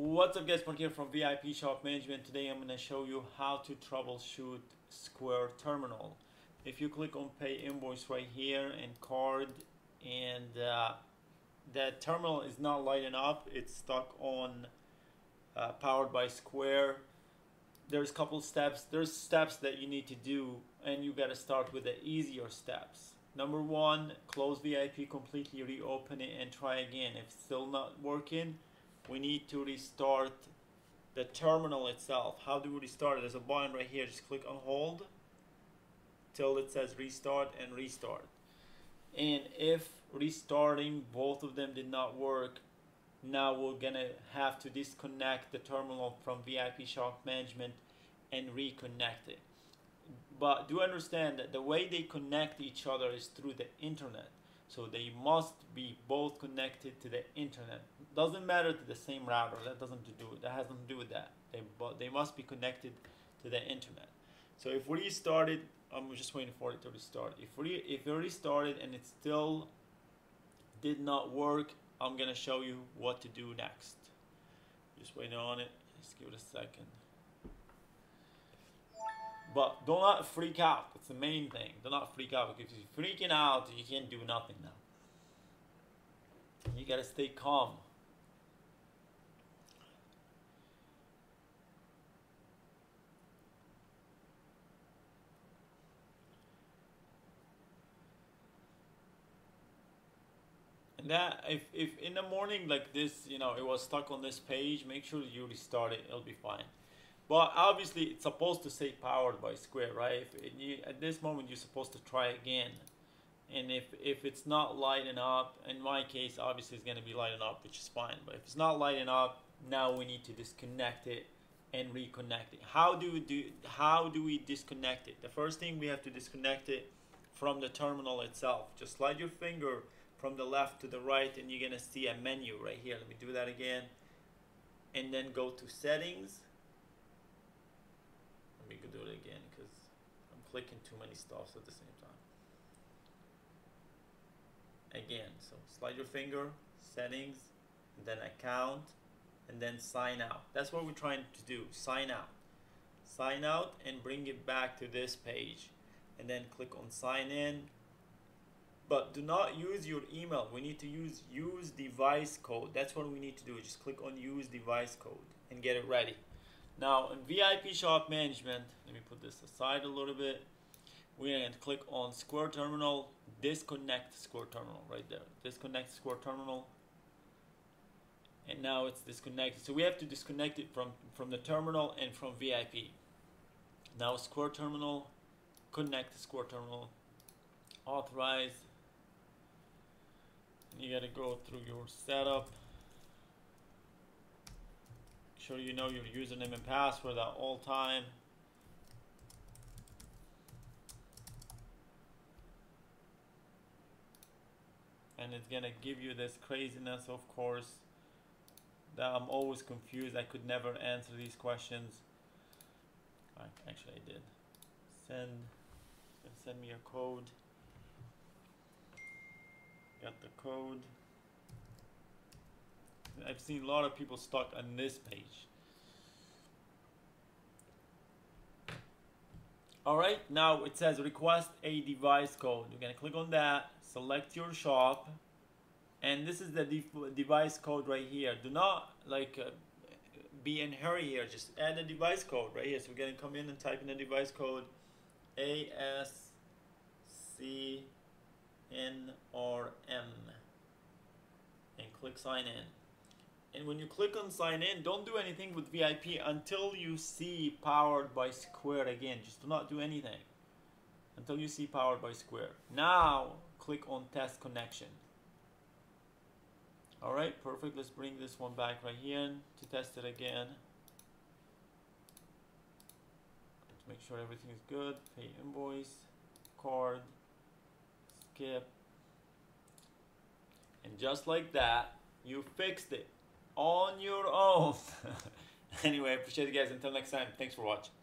What's up guys, Mark here from VIP Shop Management. Today I'm going to show you how to troubleshoot Square Terminal. If you click on pay invoice right here and card and uh, the terminal is not lighting up, it's stuck on uh, powered by Square. There's a couple steps, there's steps that you need to do and you got to start with the easier steps. Number one, close VIP completely, reopen it and try again. If it's still not working, we need to restart the terminal itself. How do we restart it? There's a button right here. Just click on hold till it says restart and restart. And if restarting both of them did not work, now we're gonna have to disconnect the terminal from VIP Shop Management and reconnect it. But do understand that the way they connect each other is through the internet. So they must be both connected to the internet. Doesn't matter to the same router. That doesn't do. That has nothing to do with that. They they must be connected to the internet. So if we restarted, I'm just waiting for it to restart. If we if we restarted and it still did not work, I'm gonna show you what to do next. Just waiting on it. Just give it a second. But do not freak out. That's the main thing. Do not freak out because if you're freaking out, you can't do nothing now. You gotta stay calm. And that if, if in the morning like this, you know, it was stuck on this page, make sure you restart it. It'll be fine. But obviously, it's supposed to say powered by Square, right? If you, at this moment, you're supposed to try again. And if, if it's not lighting up, in my case, obviously it's going to be lighting up, which is fine. But if it's not lighting up, now we need to disconnect it and reconnect it. How do we do? How do we disconnect it? The first thing we have to disconnect it from the terminal itself. Just slide your finger from the left to the right, and you're gonna see a menu right here. Let me do that again, and then go to settings let me do it again because I'm clicking too many stuffs at the same time. Again, so slide your finger, settings, then account, and then sign out. That's what we're trying to do, sign out. Sign out and bring it back to this page. And then click on sign in. But do not use your email. We need to use use device code. That's what we need to do. Just click on use device code and get it ready. Now in VIP Shop Management, let me put this aside a little bit. We're going to click on Square Terminal, disconnect Square Terminal right there. Disconnect Square Terminal. And now it's disconnected. So we have to disconnect it from, from the terminal and from VIP. Now Square Terminal, connect Square Terminal, authorize. And You got to go through your setup sure you know your username and password at all time. And it's gonna give you this craziness, of course, that I'm always confused. I could never answer these questions. Actually, I did. Send, send me a code. Got the code. I've seen a lot of people stuck on this page. Alright, now it says request a device code. You're to click on that, select your shop, and this is the device code right here. Do not like uh, be in hurry here, just add a device code right here. So we're going to come in and type in the device code ASCNRM and click sign in. When you click on sign in, don't do anything with VIP until you see powered by Square again. Just do not do anything until you see powered by Square. Now click on test connection. Alright, perfect. Let's bring this one back right here to test it again. Let's make sure everything is good. Pay invoice, card, skip. And just like that, you fixed it on your own. anyway, appreciate you guys. Until next time, thanks for watching.